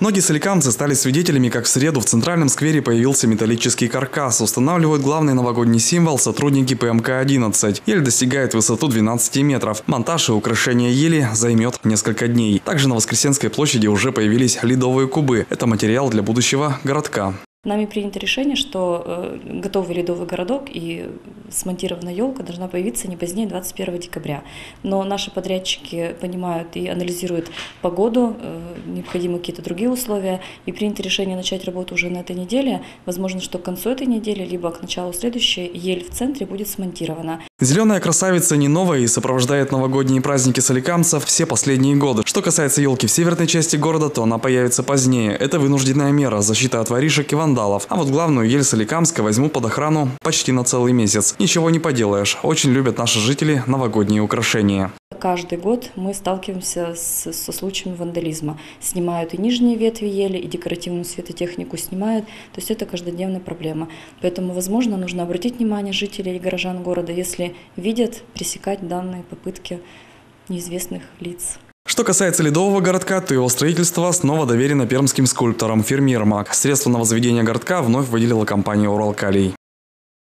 Многие соликамцы стали свидетелями, как в среду в центральном сквере появился металлический каркас. Устанавливают главный новогодний символ сотрудники ПМК-11. Ель достигает высоту 12 метров. Монтаж и украшение ели займет несколько дней. Также на Воскресенской площади уже появились ледовые кубы. Это материал для будущего городка. Нами принято решение, что э, готовый ледовый городок и смонтированная елка должна появиться не позднее 21 декабря. Но наши подрядчики понимают и анализируют погоду, э, необходимы какие-то другие условия, и принято решение начать работу уже на этой неделе. Возможно, что к концу этой недели, либо к началу следующей, ель в центре будет смонтирована. Зеленая красавица не новая и сопровождает новогодние праздники соликамцев все последние годы. Что касается елки в северной части города, то она появится позднее. Это вынужденная мера, защита от воришек и вандалов. А вот главную ель Соликамска возьму под охрану почти на целый месяц. Ничего не поделаешь. Очень любят наши жители новогодние украшения. Каждый год мы сталкиваемся с, со случаями вандализма. Снимают и нижние ветви ели, и декоративную светотехнику снимают. То есть это каждодневная проблема. Поэтому, возможно, нужно обратить внимание жителей и горожан города, если видят, пресекать данные попытки неизвестных лиц. Что касается ледового городка, то его строительство снова доверено пермским скульпторам фирме «Ермак». Средства на возведение городка вновь выделила компания «Уралкалий».